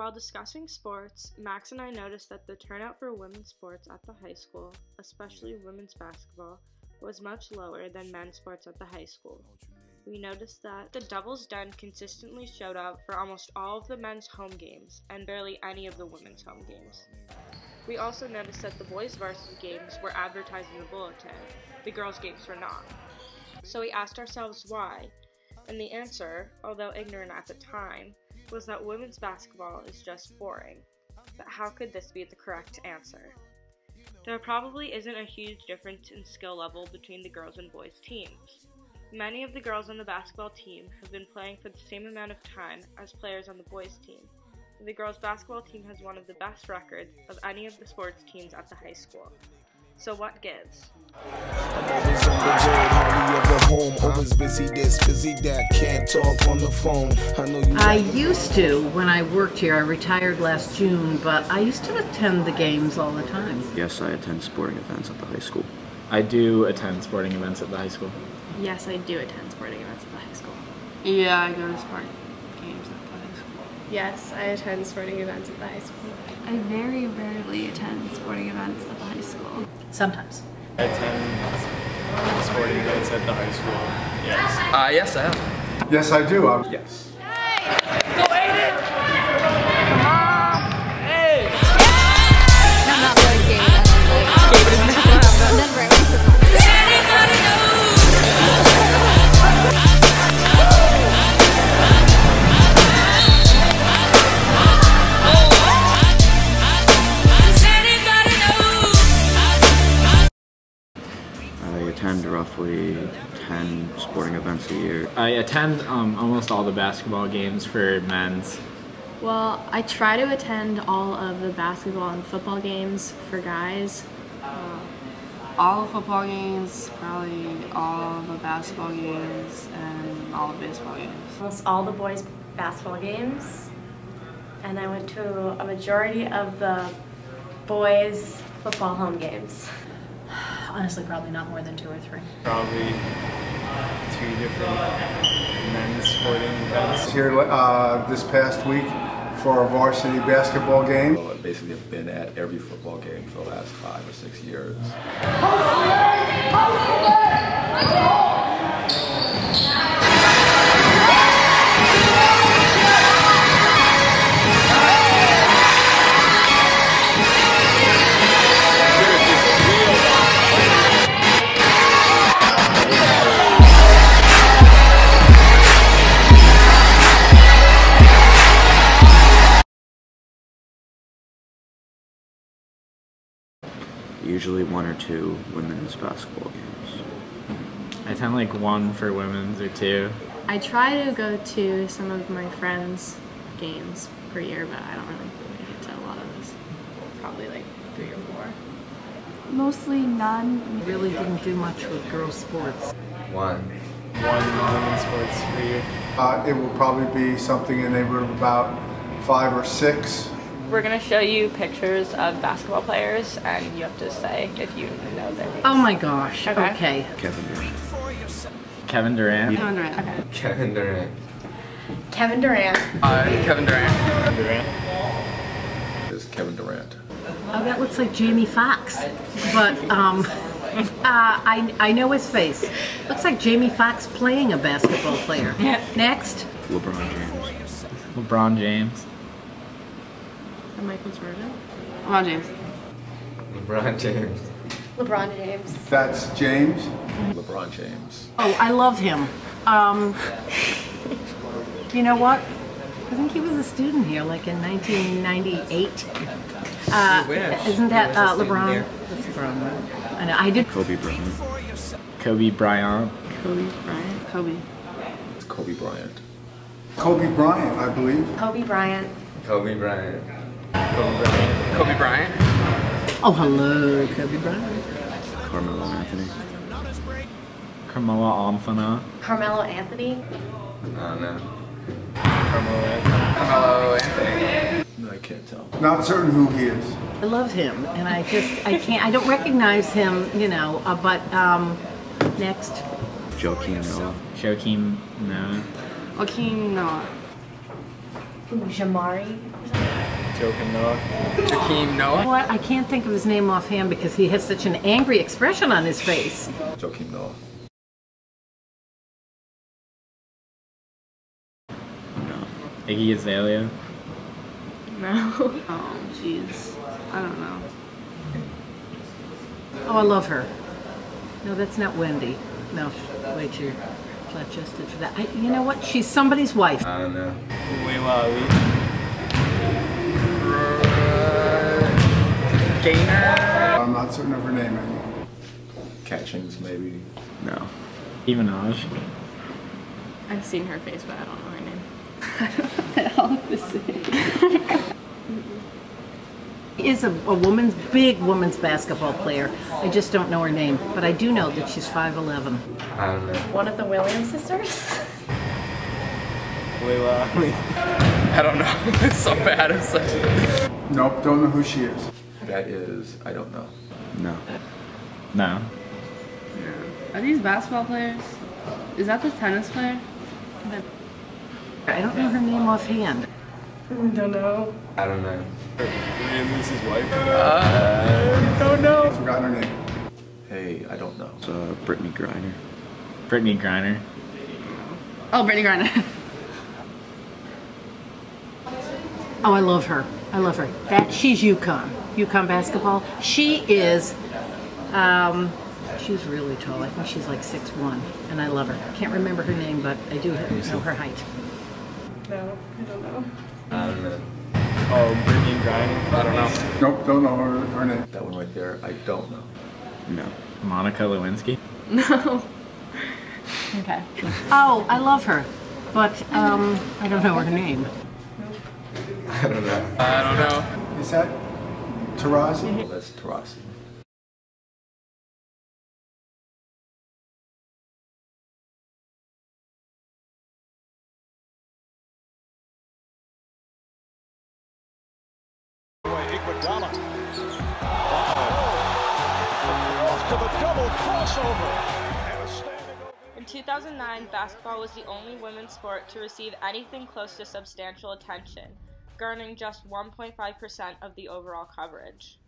While discussing sports, Max and I noticed that the turnout for women's sports at the high school, especially women's basketball, was much lower than men's sports at the high school. We noticed that the Devil's Den consistently showed up for almost all of the men's home games and barely any of the women's home games. We also noticed that the boys' varsity games were advertised in the bulletin, the girls' games were not. So we asked ourselves why, and the answer, although ignorant at the time, was that women's basketball is just boring. But how could this be the correct answer? There probably isn't a huge difference in skill level between the girls and boys teams. Many of the girls on the basketball team have been playing for the same amount of time as players on the boys team. The girls basketball team has one of the best records of any of the sports teams at the high school. So what gives? I used to when I worked here. I retired last June, but I used to attend the games all the time. Yes, I attend sporting events at the high school. I do attend sporting events at the high school. Yes, I do attend sporting events at the high school. Yeah, I go to sport games at the high school. Yes, I attend sporting events at the high school. I very rarely attend sporting events at the high school. Sometimes. I attend sporting events at the high school. Yes. Uh, yes, I have. Yes, I do. I'm Yes. Roughly 10 sporting events a year. I attend um, almost all the basketball games for men's. Well, I try to attend all of the basketball and football games for guys. All the football games, probably all the basketball games, and all the baseball games. almost all the boys' basketball games, and I went to a majority of the boys' football home games. Honestly, probably not more than two or three. Probably two different men's sporting events. here uh, this past week for a varsity basketball game. I basically have been at every football game for the last five or six years. Usually one or two women's basketball games. I attend like one for women's or two. I try to go to some of my friends' games per year, but I don't really make it to a lot of those. Probably like three or four. Mostly none. Really didn't do much with girls' sports. One. One women's sports per year. Uh, it will probably be something in the neighborhood of about five or six. We're going to show you pictures of basketball players, and you have to say if you know their names. Oh my gosh. Okay. Okay. Kevin Durant. Kevin Durant. Kevin Durant. Kevin Durant. Kevin Durant. Uh, Kevin Durant. Kevin Durant. Is Kevin Durant. Oh, that looks like Jamie Foxx. But um, uh, I I know his face. Looks like Jamie Foxx playing a basketball player. Next. LeBron James. LeBron James. And Michael Jordan. Come on, James. LeBron James. LeBron James. That's James. LeBron James. Oh, I love him. Um, you know what? I think he was a student here, like in 1998. Uh, isn't that uh, LeBron? That's LeBron, right? I know. I did. Kobe Bryant. Kobe Bryant. Kobe Bryant. Kobe. It's Kobe Bryant. Kobe Bryant, I believe. Kobe Bryant. Kobe Bryant. Kobe Bryant. Oh, hello, Kobe Bryant. Carmelo Anthony. Carmelo Anthony. Carmelo Anthony. I don't know. Carmelo Anthony. Carmelo Anthony. No, I can't tell. Not certain who he is. I love him, and I just I can't I don't recognize him, you know. Uh, but um, next. Joakim Noah. Joakim Noah. Joaquin Noah. Jamari. Joakim Noah. Joakim Noah? Well, I can't think of his name offhand because he has such an angry expression on his face. Joakim Noah. No. Iggy Azalea. No. Oh, jeez. I don't know. Oh, I love her. No, that's not Wendy. No, wait, way too flat-chested for that. I, you know what? She's somebody's wife. I don't know. Laila Ali. Gainer. I'm not certain of her name anymore. Catchings, maybe. No. Eva Minaj. I've seen her face, but I don't know her name. I don't know how this is a, a woman's big woman's basketball player. I just don't know her name, but I do know that she's 5'11. I don't know. One of the Williams sisters? Layla I don't know. it's so bad. It's such. Nope, don't know who she is. That is, I don't know. No. No. Are these basketball players? Is that the tennis player? I don't know her name offhand. Don't know. I don't know. Ryan Lee's wife. Uh, don't know. I forgot her name. Hey, I don't know. It's uh, Brittney Griner. Brittney Griner. Oh, Brittney Griner. Oh, I love her. I love her. That she's UConn. UConn basketball. She is. Um, she's really tall. I think she's like six one, and I love her. Can't remember her name, but I do know her height. No, I don't know. I don't know. Oh, Brittney Griner. I don't know. Nope, don't know her, her name. That one right there, I don't know. No. Monica Lewinsky. no. Okay. Oh, I love her, but um, I don't know her name. I don't know. I don't know. Is that Taurasi? Well, that's Taurasi. Iguodala. To the double crossover. In 2009, basketball was the only women's sport to receive anything close to substantial attention, garnering just 1.5% of the overall coverage.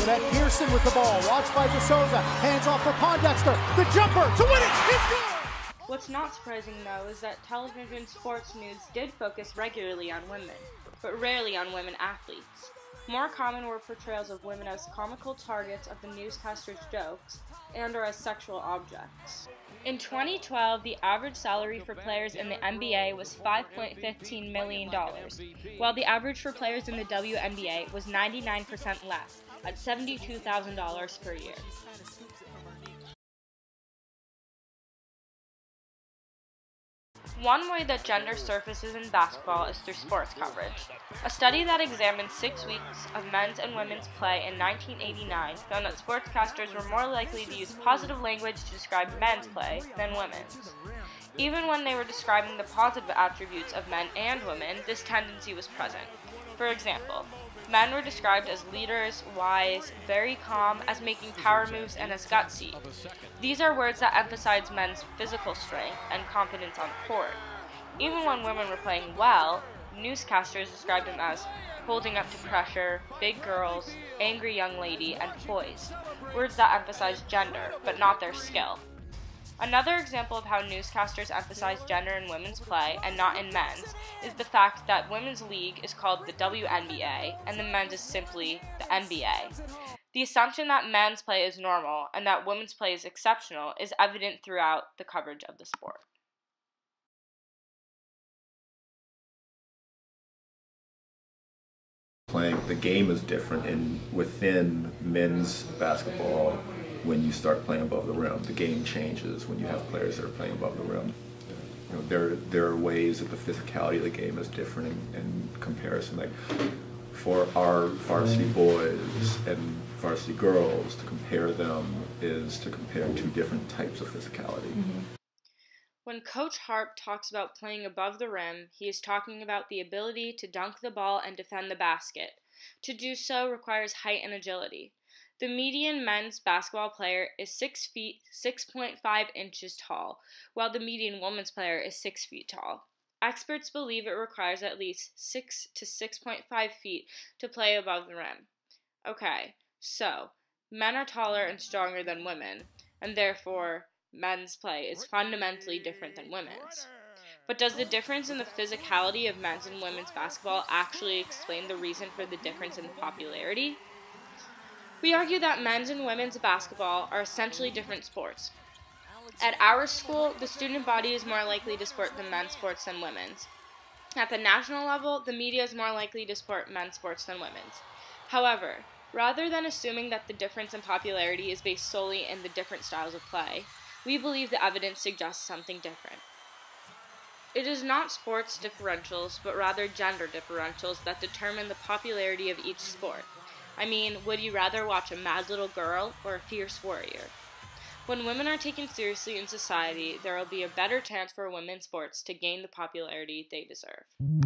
Lynette Pearson with the ball. Watched by DeSouza. Hands off for Pondexter. The jumper to win it. It's good. What's not surprising, though, is that television sports news did focus regularly on women, but rarely on women athletes. More common were portrayals of women as comical targets of the newscasters' jokes and or as sexual objects. In 2012, the average salary for players in the NBA was $5.15 million, while the average for players in the WNBA was 99% less, at $72,000 per year. One way that gender surfaces in basketball is through sports coverage. A study that examined six weeks of men's and women's play in 1989 found that sportscasters were more likely to use positive language to describe men's play than women's. Even when they were describing the positive attributes of men and women, this tendency was present. For example, men were described as leaders, wise, very calm, as making power moves, and as gutsy. These are words that emphasize men's physical strength and confidence on the court. Even when women were playing well, newscasters described them as holding up to pressure, big girls, angry young lady, and poised. Words that emphasize gender, but not their skill. Another example of how newscasters emphasize gender in women's play and not in men's is the fact that women's league is called the WNBA and the men's is simply the NBA. The assumption that men's play is normal and that women's play is exceptional is evident throughout the coverage of the sport. Playing the game is different in within men's basketball when you start playing above the rim. The game changes when you have players that are playing above the rim. You know, there there are ways that the physicality of the game is different in, in comparison. Like for our varsity mm-hmm. boys and varsity girls, to compare them is to compare two different types of physicality. Mm-hmm. When Coach Harp talks about playing above the rim, he is talking about the ability to dunk the ball and defend the basket. To do so requires height and agility. The median men's basketball player is 6 feet 6.5 inches tall, while the median women's player is 6 feet tall. Experts believe it requires at least 6 to 6.5 feet to play above the rim. Okay, so men are taller and stronger than women, and therefore men's play is fundamentally different than women's. But does the difference in the physicality of men's and women's basketball actually explain the reason for the difference in popularity? We argue that men's and women's basketball are essentially different sports. At our school, the student body is more likely to support the men's sports than women's. At the national level, the media is more likely to support men's sports than women's. However, rather than assuming that the difference in popularity is based solely in the different styles of play, we believe the evidence suggests something different. It is not sports differentials, but rather gender differentials that determine the popularity of each sport. I mean, would you rather watch a mad little girl or a fierce warrior? When women are taken seriously in society, there will be a better chance for women's sports to gain the popularity they deserve.